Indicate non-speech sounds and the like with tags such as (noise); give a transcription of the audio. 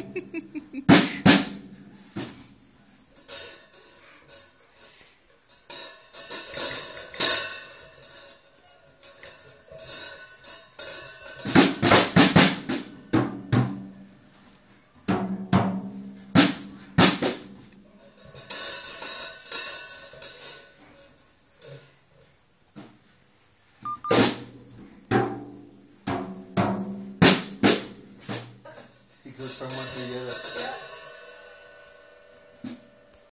you (laughs) There's so much we get it.